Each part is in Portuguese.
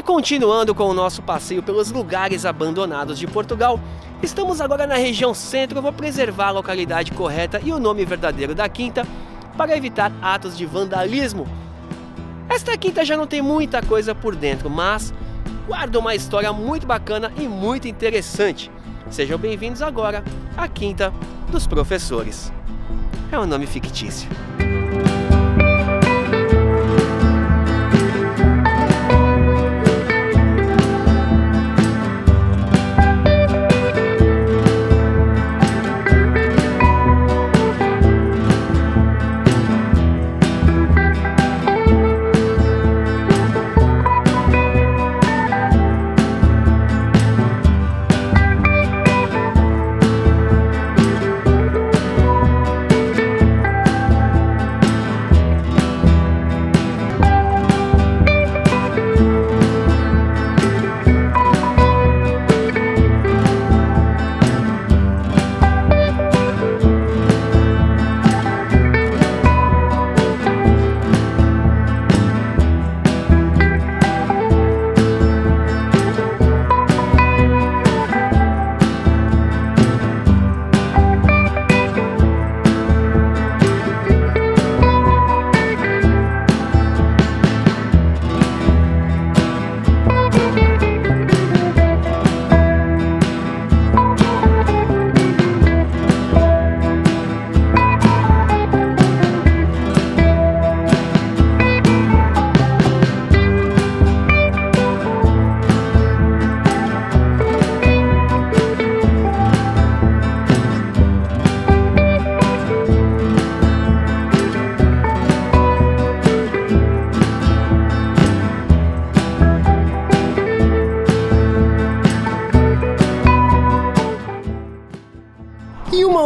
continuando com o nosso passeio pelos lugares abandonados de Portugal, estamos agora na região centro. Vou preservar a localidade correta e o nome verdadeiro da quinta para evitar atos de vandalismo. Esta quinta já não tem muita coisa por dentro, mas guarda uma história muito bacana e muito interessante. Sejam bem-vindos agora à Quinta dos Professores. É um nome fictício.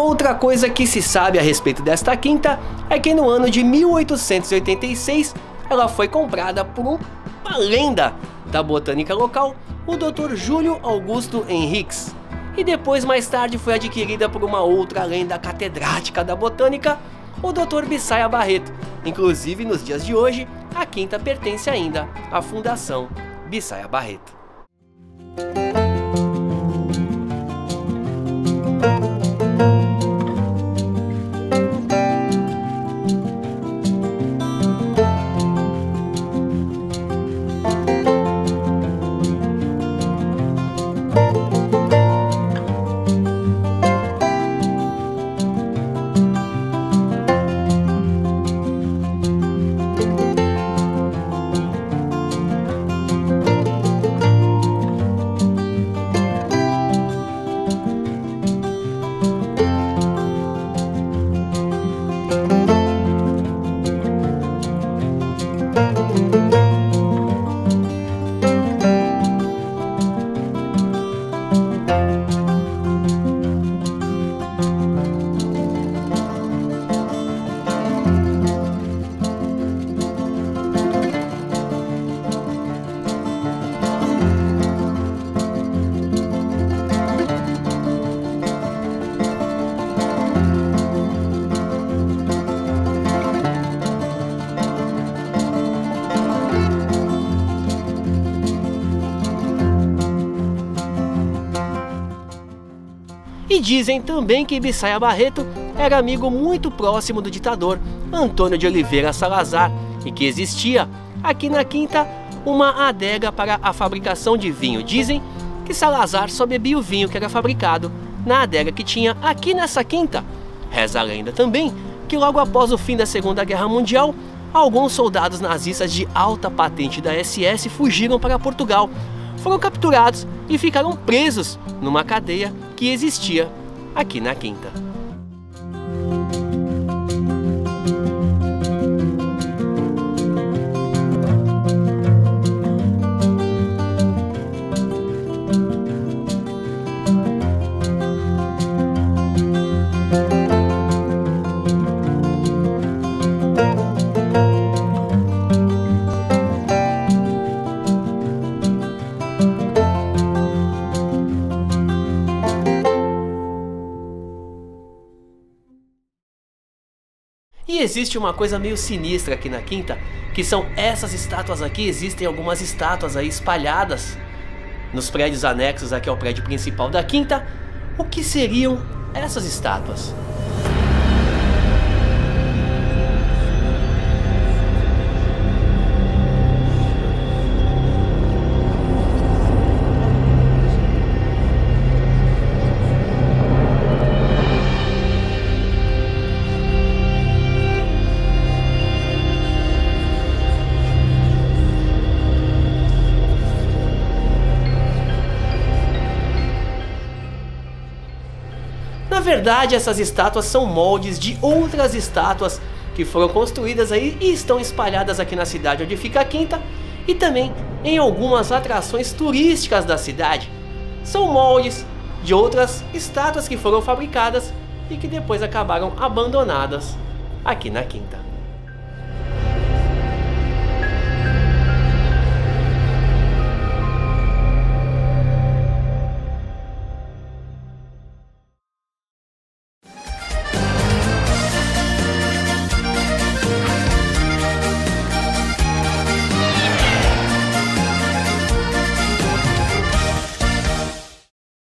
Outra coisa que se sabe a respeito desta quinta é que no ano de 1886 ela foi comprada por uma lenda da botânica local, o Dr. Júlio Augusto Henriques. E depois, mais tarde, foi adquirida por uma outra lenda catedrática da botânica, o Dr. Bissaia Barreto. Inclusive, nos dias de hoje, a quinta pertence ainda à Fundação Bissaia Barreto. E dizem também que Bissaia Barreto era amigo muito próximo do ditador Antônio de Oliveira Salazar e que existia aqui na Quinta uma adega para a fabricação de vinho. Dizem que Salazar só bebia o vinho que era fabricado na adega que tinha aqui nessa quinta. Reza a lenda também que logo após o fim da Segunda Guerra Mundial, alguns soldados nazistas de alta patente da SS fugiram para Portugal. Foram capturados e ficaram presos numa cadeia que existia aqui na Quinta. E existe uma coisa meio sinistra aqui na quinta, que são essas estátuas aqui. Existem algumas estátuas aí espalhadas nos prédios anexos aqui ao prédio principal da quinta. O que seriam essas estátuas? Verdade, essas estátuas são moldes de outras estátuas que foram construídas aí e estão espalhadas aqui na cidade onde fica a quinta e também em algumas atrações turísticas da cidade. São moldes de outras estátuas que foram fabricadas e que depois acabaram abandonadas aqui na quinta.